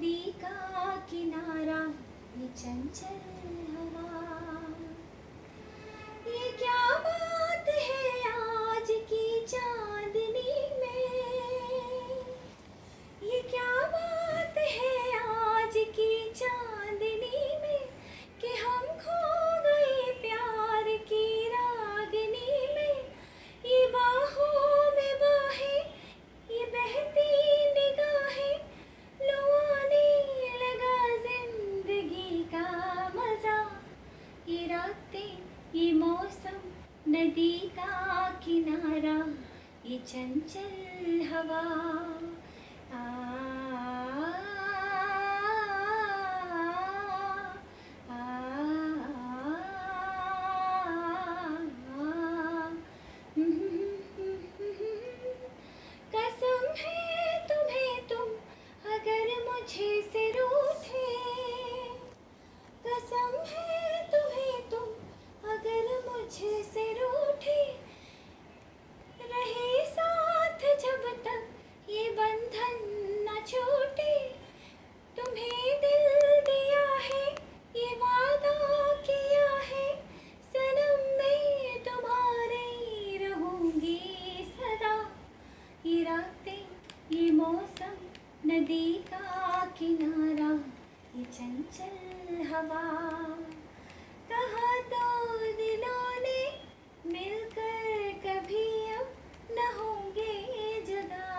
नदी का किनारा ये चंचल नदी का किनारा ये चंचल हवा। ये मौसम नदी का किनारा, ये चंचल हवा। कहा तो दिलों ने मिलकर कभी अब न होंगे जगह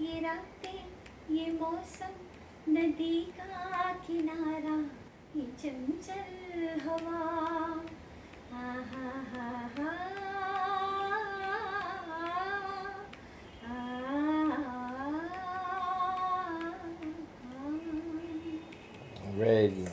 ये रातें, ये मौसम नदी का किनारा, ये चंचल हवा। आहा Ready.